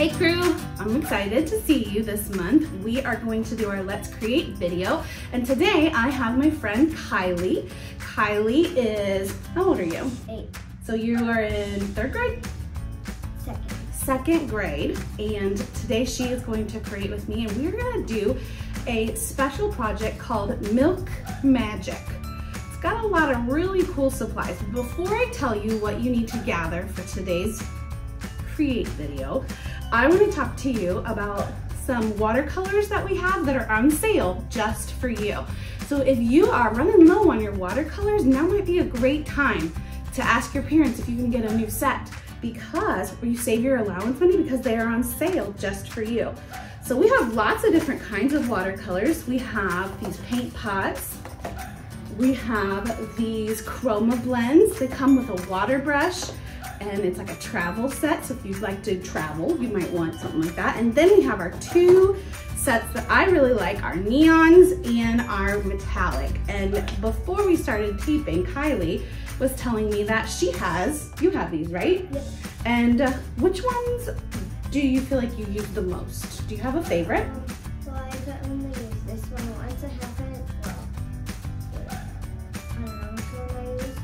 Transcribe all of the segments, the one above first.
Hey crew, I'm excited to see you this month. We are going to do our Let's Create video. And today I have my friend Kylie. Kylie is, how old are you? Eight. So you are in third grade? Second. Second grade. And today she is going to create with me and we're gonna do a special project called Milk Magic. It's got a lot of really cool supplies. Before I tell you what you need to gather for today's create video, I want to talk to you about some watercolors that we have that are on sale just for you. So if you are running low on your watercolors, now might be a great time to ask your parents if you can get a new set because, you save your allowance money because they are on sale just for you. So we have lots of different kinds of watercolors. We have these paint pots. We have these chroma blends. They come with a water brush and it's like a travel set. So if you'd like to travel, you might want something like that. And then we have our two sets that I really like, our neons and our metallic. And before we started taping, Kylie was telling me that she has, you have these, right? Yep. And uh, which ones do you feel like you use the most? Do you have a favorite? Well, I got only use this one once. I haven't, well, I don't know which one I used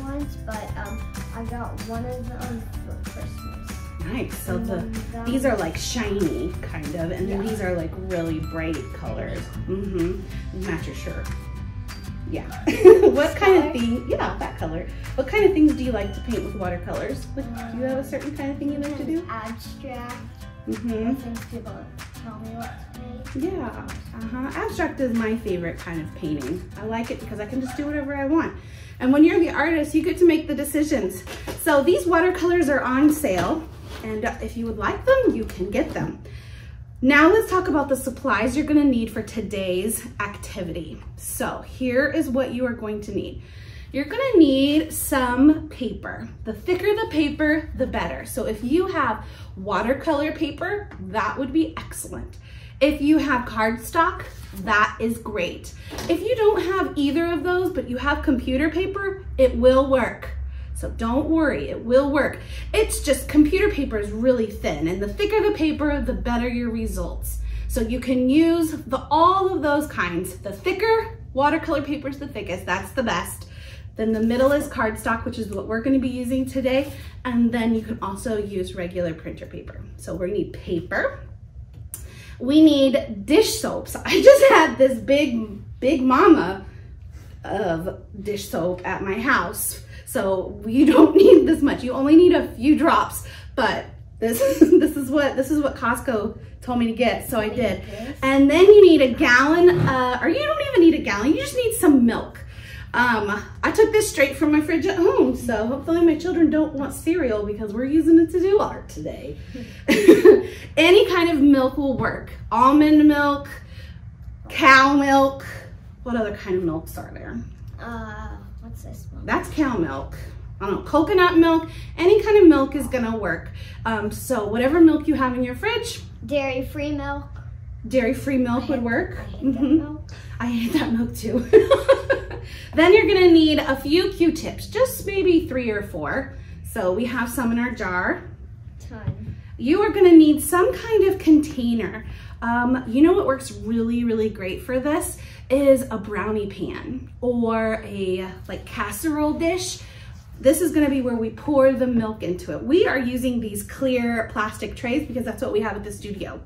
once, but um, I got one of them for Christmas. Nice. So And the these are like shiny, kind of, and then Yeah. these are like really bright colors. Mm-hmm. Match your shirt. Yeah. what kind of thing? Yeah, that color. What kind of things do you like to paint with watercolors? Like, do you have a certain kind of thing you like to do? Abstract. Mm-hmm. I think people tell me what. Yeah. Uh-huh. Abstract is my favorite kind of painting. I like it because I can just do whatever I want. And when you're the artist, you get to make the decisions. So these watercolors are on sale, and uh, if you would like them, you can get them. Now let's talk about the supplies you're gonna need for today's activity. So here is what you are going to need. You're gonna need some paper. The thicker the paper, the better. So if you have watercolor paper, that would be excellent. If you have cardstock, that is great. If you don't have either of those, but you have computer paper, it will work. So don't worry, it will work. It's just computer paper is really thin and the thicker the paper, the better your results. So you can use the all of those kinds. The thicker watercolor paper is the thickest, that's the best. Then the middle is cardstock, which is what we're gonna be using today. And then you can also use regular printer paper. So we need paper. We need dish soaps. I just had this big, big mama of dish soap at my house. So you don't need this much. You only need a few drops, but this this is what this is what Costco told me to get, so I did. And then you need a gallon, uh, or you don't even need a gallon. You just need some milk. Um, I took this straight from my fridge at home, so hopefully my children don't want cereal because we're using it to do art today. Any kind of milk will work. Almond milk, cow milk. What other kind of milks are there? Uh, what's this one? That's cow milk. I don't know, coconut milk, any kind of milk is gonna work. Um, so whatever milk you have in your fridge, Dairy-free milk. dairy-free milk would work. I hate that Mhm. milk. I hate that milk too. then you're gonna need a few Q-tips, just maybe three or four. So we have some in our jar. Ton. You are gonna need some kind of container. Um, you know what works really, really great for this is a brownie pan or a like casserole dish. This is gonna be where we pour the milk into it. We are using these clear plastic trays because that's what we have at the studio.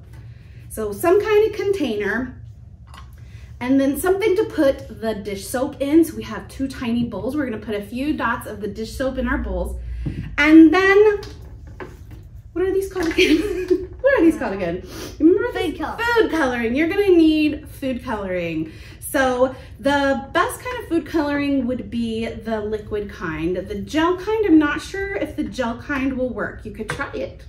So some kind of container and then something to put the dish soap in. So we have two tiny bowls. We're gonna put a few dots of the dish soap in our bowls. And then, what are these called again? what are these called again? Remember Food coloring. Food coloring. You're gonna need food coloring. So the best kind of food coloring would be the liquid kind. The gel kind, I'm not sure if the gel kind will work. You could try it.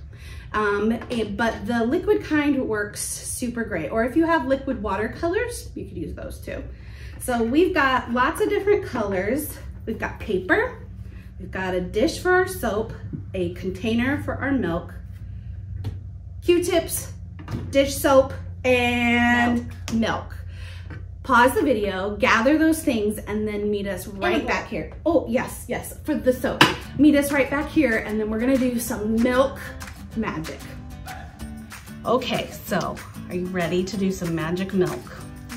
Um, it- but the liquid kind works super great. Or if you have liquid watercolors, you could use those too. So we've got lots of different colors. We've got paper, we've got a dish for our soap, a container for our milk, Q-tips, dish soap, and milk. Pause the video, gather those things, and then meet us right back here. Oh, yes, yes, for the soap. Meet us right back here, and then we're gonna do some milk magic. Okay, so are you ready to do some magic milk?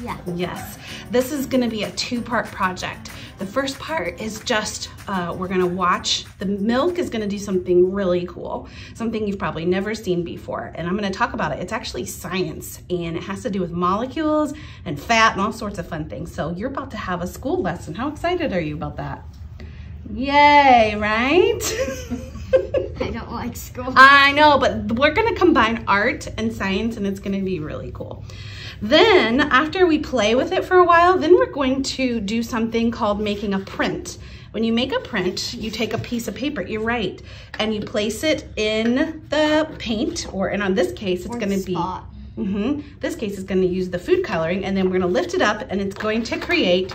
Yeah. Yes, this is gonna be a two-part project. The first part is just, uh, we're gonna watch, the milk is gonna do something really cool, something you've probably never seen before, and I'm gonna talk about it. It's actually science, and it has to do with molecules and fat and all sorts of fun things. So you're about to have a school lesson. How excited are you about that? Yay, right? I don't like school. I know, but we're gonna combine art and science and it's gonna be really cool. Then after we play with it for a while, then we're going to do something called making a print. When you make a print, you take a piece of paper, you're right, and you place it in the paint, or and on this case, it's Or gonna spot. be, hmm this case is gonna use the food coloring, and then we're gonna lift it up and it's going to create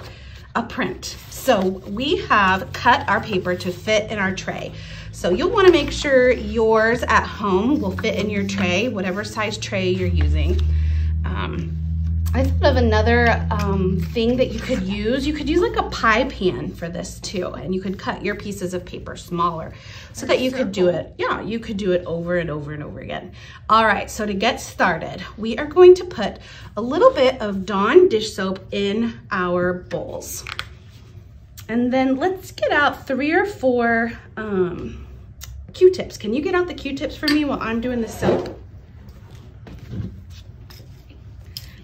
a print. So we have cut our paper to fit in our tray. So you'll wanna make sure yours at home will fit in your tray, whatever size tray you're using. Um, I thought of another um, thing that you could use. You could use like a pie pan for this too, and you could cut your pieces of paper smaller so that you could do it. Yeah, you could do it over and over and over again. All right, so to get started, we are going to put a little bit of Dawn dish soap in our bowls. And then let's get out three or four um, Q-tips. Can you get out the Q-tips for me while I'm doing the soap?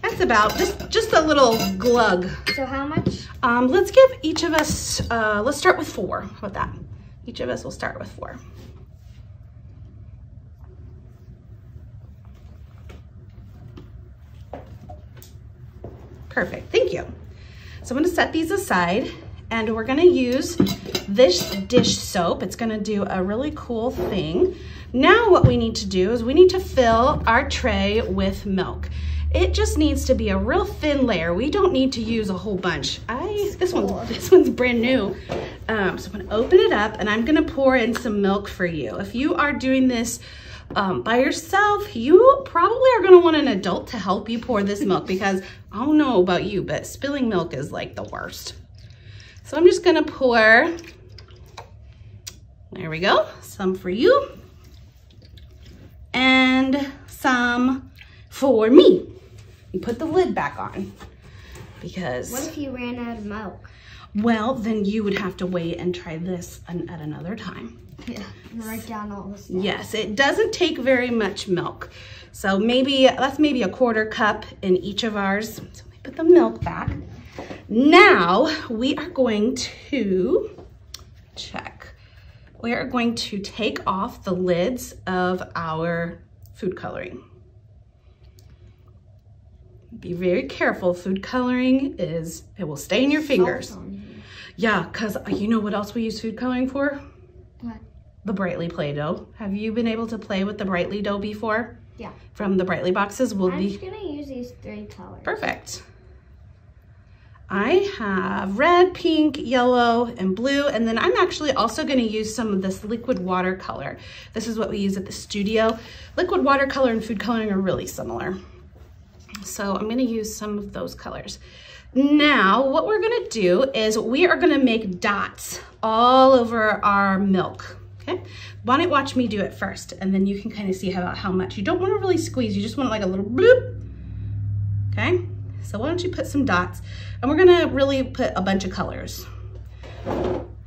That's about just just a little glug. So how much? Um, let's give each of us. Uh, let's start with four. How about that? Each of us will start with four. Perfect. Thank you. So I'm going to set these aside and we're going to use this dish soap. It's going to do a really cool thing. Now what we need to do is we need to fill our tray with milk. It just needs to be a real thin layer. We don't need to use a whole bunch. I this one this one's brand new. Um, so I'm gonna open it up and I'm gonna pour in some milk for you. If you are doing this um, by yourself, you probably are gonna want an adult to help you pour this milk because I don't know about you, but spilling milk is like the worst. So I'm just gonna pour, there we go, some for you and some for me. You put the lid back on because, What if you ran out of milk? well, then you would have to wait and try this an, at another time. Yeah. Write down all the stuff. Yes, it doesn't take very much milk. So maybe, that's maybe a quarter cup in each of ours. So we put the milk back. Now we are going to check. We are going to take off the lids of our food coloring. Be very careful. Food coloring is, it will stay in your fingers. Salt on here. Yeah, because uh, you know what else we use food coloring for? What? The Brightly Play-Doh. Have you been able to play with the Brightly dough before? Yeah. From the Brightly boxes? We'll I'm be just gonna use these three colors. perfect. I have red, pink, yellow, and blue, and then I'm actually also gonna use some of this liquid watercolor. This is what we use at the studio. Liquid watercolor and food coloring are really similar. So I'm gonna use some of those colors. Now, what we're gonna do is we are gonna make dots all over our milk, okay? Why don't watch me do it first, and then you can kind of see how, how much. You don't wanna really squeeze, you just want like a little bloop, okay? So why don't you put some dots, and we're gonna really put a bunch of colors.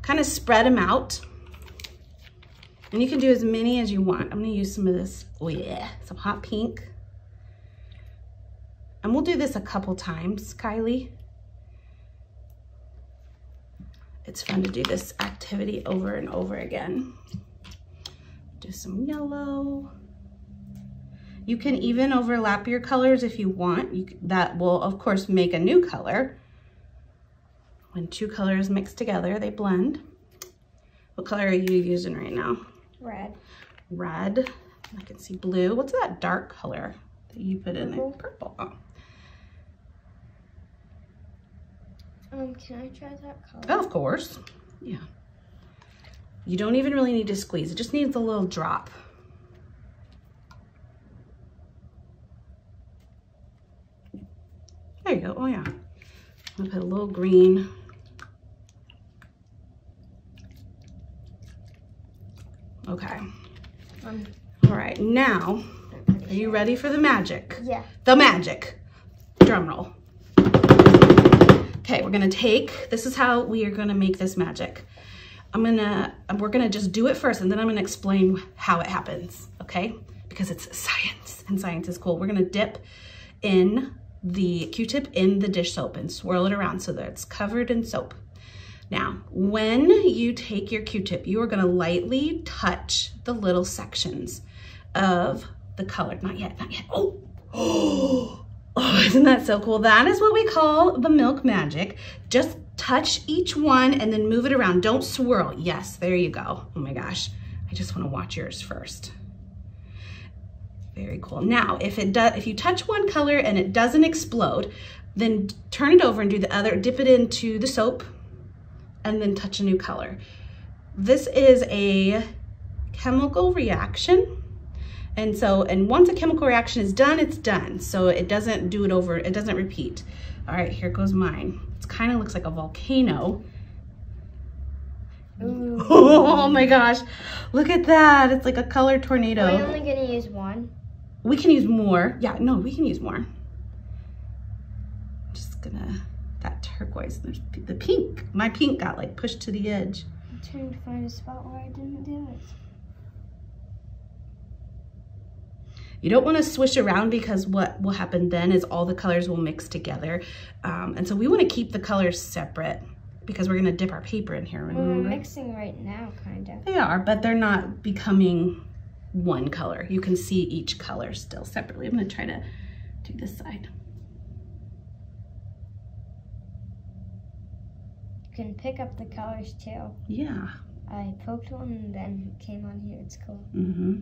Kind of spread them out. And you can do as many as you want. I'm gonna use some of this, oh yeah, some hot pink. And we'll do this a couple times, Kylie. It's fun to do this activity over and over again. Do some yellow. You can even overlap your colors if you want. You, that will, of course, make a new color. When two colors mix together, they blend. What color are you using right now? Red. Red. I can see blue. What's that dark color that you put in there? Purple. Purple. Oh. Um, can I try that color? Oh, of course. Yeah. You don't even really need to squeeze. It just needs a little drop. There you go. Oh, yeah. I'll put a little green. Okay. Um, All right. Now, Are you ready for the magic? Yeah. The magic. Drum roll. Okay, we're gonna take, this is how we are gonna make this magic. I'm gonna, we're gonna just do it first and then I'm gonna explain how it happens, okay? Because it's science and science is cool. We're gonna dip in the Q-tip in the dish soap and swirl it around so that it's covered in soap. Now, when you take your Q-tip, you are gonna lightly touch the little sections of the color. Not yet, not yet. Oh, oh, oh, isn't that so cool? That is what we call the milk magic. Just touch each one and then move it around. Don't swirl. Yes, there you go. Oh my gosh. I just wanna watch yours first. Very cool. Now, if it does, if you touch one color and it doesn't explode, then turn it over and do the other, dip it into the soap and then touch a new color. This is a chemical reaction. And so, and once a chemical reaction is done, it's done. So it doesn't do it over, it doesn't repeat. All right, here goes mine. It kind of looks like a volcano. Ooh. Oh my gosh, look at that. It's like a color tornado. Are we only gonna use one? We can use more. Yeah, no, we can use more. I'm just gonna, that turquoise, there's the pink. My pink got like pushed to the edge. I'm trying to find a spot where I didn't do it. You don't wanna swish around because what will happen then is all the colors will mix together. Um, and so we wanna keep the colors separate because we're gonna dip our paper in here, Well, we're mixing right now, kind of. They are, but they're not becoming one color. You can see each color still separately. I'm gonna try to do this side. You can pick up the colors too. Yeah. I poked one and then it came on here. It's cool. Mm-hmm.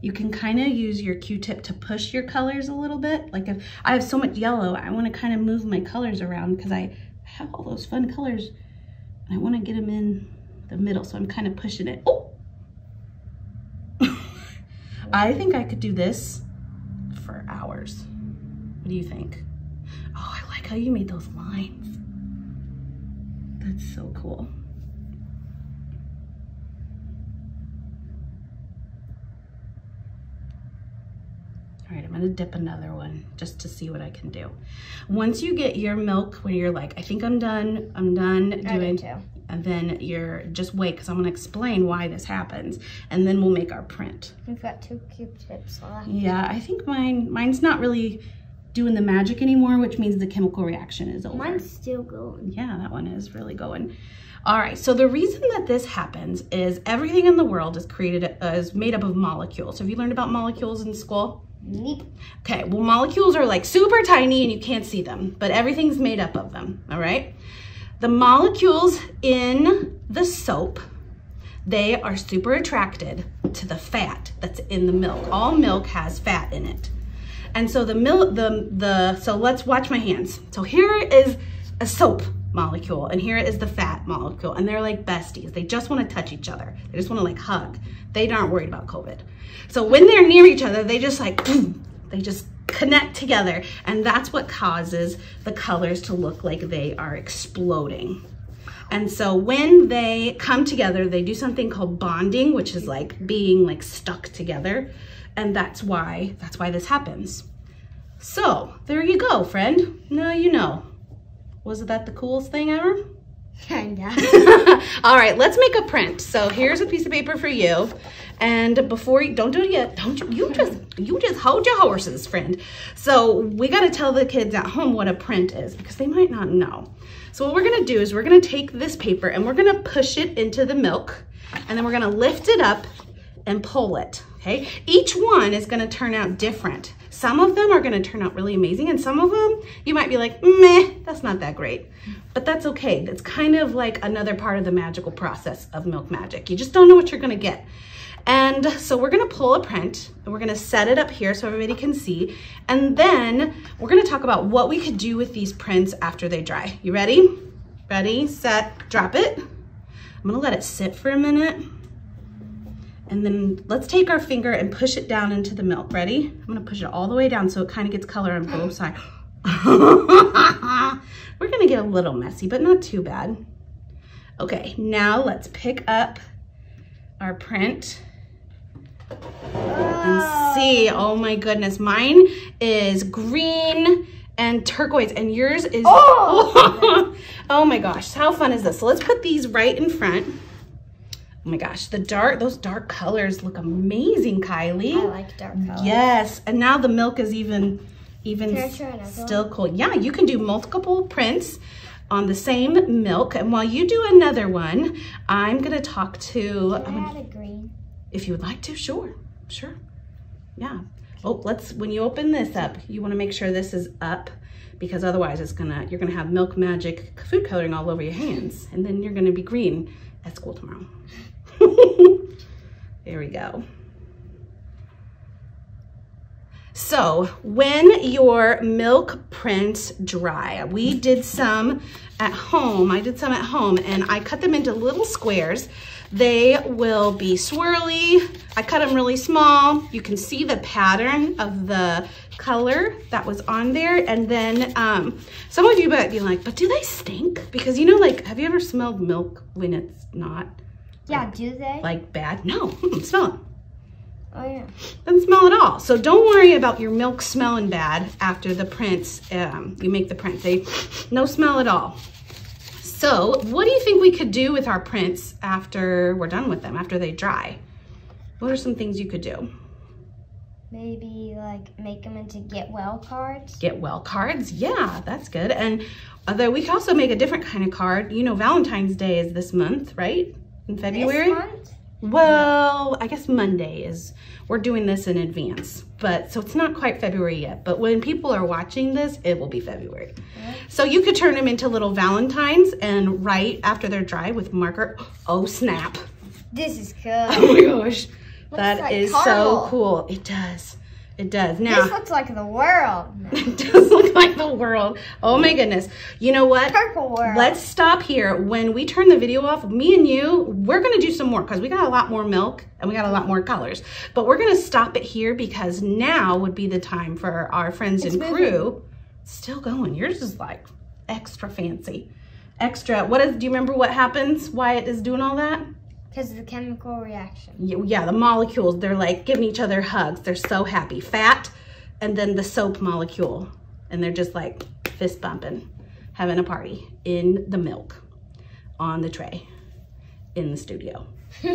You can kind of use your Q-tip to push your colors a little bit. Like if I have so much yellow, I want to kind of move my colors around because I have all those fun colors. I want to get them in the middle, so I'm kind of pushing it. Oh! I think I could do this for hours. What do you think? Oh, I like how you made those lines. That's so cool. All right, I'm gonna dip another one just to see what I can do. Once you get your milk, when you're like, I think I'm done, I'm done I doing. And then you're, just wait, because I'm gonna explain why this happens, and then we'll make our print. We've got two Q-tips left. Yeah, I think mine, mine's not really doing the magic anymore, which means the chemical reaction is over. Mine's still going. Yeah, that one is really going. All right, so the reason that this happens is everything in the world is created, uh, is made up of molecules. Have you learned about molecules in school? Okay, well, molecules are like super tiny and you can't see them, but everything's made up of them, all right? The molecules in the soap, they are super attracted to the fat that's in the milk. All milk has fat in it. And so the milk, the, the, so let's watch my hands. So here is a soap molecule and here is the fat molecule and they're like besties. They just wanna touch each other. They just wanna like hug. They aren't worried about COVID. So when they're near each other, they just like, they just connect together and that's what causes the colors to look like they are exploding. And so when they come together, they do something called bonding, which is like being like stuck together. And that's why, that's why this happens. So there you go, friend. Now you know. Wasn't that the coolest thing ever? Kinda. All right, let's make a print. So here's a piece of paper for you. And before you, don't do it yet. Don't you, you just, you just hold your horses, friend. So we got to tell the kids at home what a print is because they might not know. So what we're going to do is we're going to take this paper and we're going to push it into the milk and then we're going to lift it up and pull it. Okay. Each one is going to turn out different. Some of them are going to turn out really amazing and some of them you might be like, meh, that's not that great. But that's okay. It's kind of like another part of the magical process of milk magic. You just don't know what you're going to get. And so we're gonna pull a print and we're gonna set it up here so everybody can see. And then we're gonna talk about what we could do with these prints after they dry. You ready? Ready, set, drop it. I'm gonna let it sit for a minute. And then let's take our finger and push it down into the milk. Ready? I'm gonna push it all the way down so it kind of gets color on both sides. We're gonna get a little messy, but not too bad. Okay, now let's pick up our print and see. Oh my goodness. Mine is green and turquoise and yours is Oh! oh my gosh. How fun is this? So let's put these right in front. Oh my gosh. The dark those dark colors look amazing kylie. I like dark colors. yes. And now the milk is even even Can I s- try another still cool. Yeah you can do multiple prints on the same milk. And while you do another one i'm gonna talk to Can um, I add a green? If you would like to, sure, sure. Yeah. Oh, let's, when you open this up, you wanna make sure this is up because otherwise it's gonna, you're gonna have milk magic food coloring all over your hands and then you're gonna be green at school tomorrow. there we go. So when your milk prints dry, we did some at home. I did some at home and I cut them into little squares. They will be swirly. I cut them really small. You can see the pattern of the color that was on there. And then um, some of you might be like, but do they stink? Because you know, like, have you ever smelled milk when it's not Yeah, do they? like bad? No, mm, smell it. Oh yeah. Doesn't smell at all. So don't worry about your milk smelling bad after the prints, um, you make the print. They, no smell at all. So what do you think we could do with our prints after we're done with them, after they dry? What are some things you could do? Maybe like make them into get well cards. Get well cards. Yeah, that's good. And although we could also make a different kind of card. You know, Valentine's Day is this month, right? In February? This month? Well, I guess Monday is, we're doing this in advance, but so it's not quite February yet, but when people are watching this, it will be February. So you could turn them into little Valentines and write after they're dry with marker. Oh snap. This is Oh my gosh. That like is caramel. so cool. It does. It does. this Now, looks like the world. it does look like world. Oh my goodness. You know what? Purple world. Let's stop here. When we turn the video off, me and you, we're gonna do some more because we got a lot more milk and we got a lot more colors. But we're gonna stop it here because now would be the time for our friends It's and moving. crew. Still going. Yours is like extra fancy. Extra. What is, do you remember what happens? Why it is doing all that? Because of the chemical reaction. Yeah, the molecules, they're like giving each other hugs. They're so happy. Fat and then the soap molecule. And they're just like fist bumping, having a party in the milk on the tray in the studio. and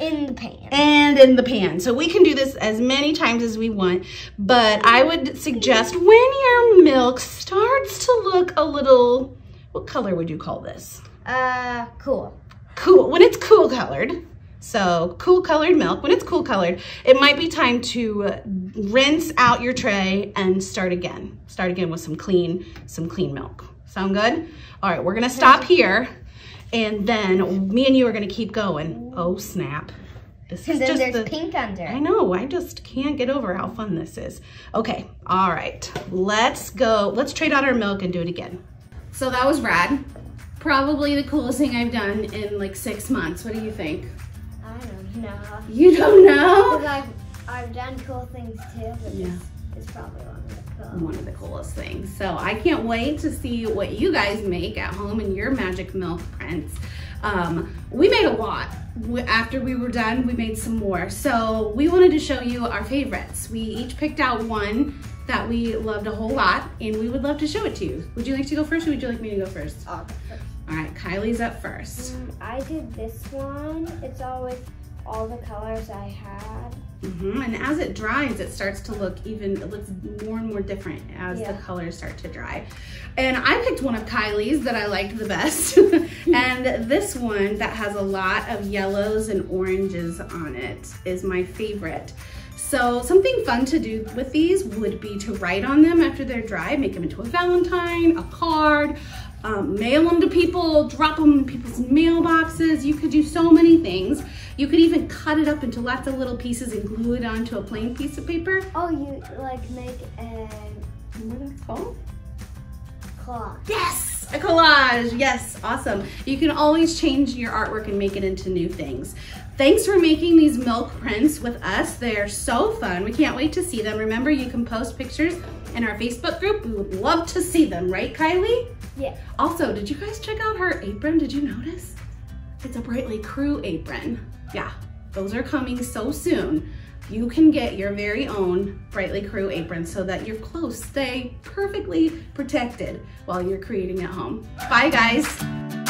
in the pan. and in the pan. So we can do this as many times as we want, but I would suggest when your milk starts to look a little, what color would you call this? Uh, cool. cool when it's cool colored so cool colored milk when it's cool colored it might be time to rinse out your tray and start again start again with some clean some clean milk sound good all right we're gonna stop here and then me and you are gonna keep going oh snap this is just there's the pink under. I know, I just can't get over how fun this is. Okay, all right, let's go. Let's trade out our milk and do it again. So that was rad. Probably the coolest thing I've done in like six months. What do you think? I don't. You don't know? Because I've, I've done cool things too, but Yeah. this is probably one of the cool. One of the coolest things. So I can't wait to see what you guys make at home in your magic milk prints. Um, we made a lot. After we were done, we made some more. So we wanted to show you our favorites. We each picked out one that we loved a whole lot and we would love to show it to you. Would you like to go first or would you like me to go first? I'll go first. All right, Kylie's up first. Um, I did this one. It's all with all the colors I had. hmm And as it dries, it starts to look even, it looks more and more different as Yeah. the colors start to dry. And I picked one of Kylie's that I liked the best. and this one that has a lot of yellows and oranges on it is my favorite. So something fun to do with these would be to write on them after they're dry, make them into a Valentine, a card, um, mail them to people, drop them in people's mailboxes. You could do so many things. You could even cut it up into lots of little pieces and glue it onto a plain piece of paper. Oh, you like make a What is it called? cloth. Yes, a collage. Yes, awesome. You can always change your artwork and make it into new things. Thanks for making these milk prints with us. They're so fun. We can't wait to see them. Remember, you can post pictures in our Facebook group. We would love to see them, right, Kylie? Yeah. Also, did you guys check out her apron? Did you notice? It's a Brightly Crew apron. Yeah, Those are coming so soon. You can get your very own Brightly Crew apron so that your clothes stay perfectly protected while you're creating at home. Bye guys.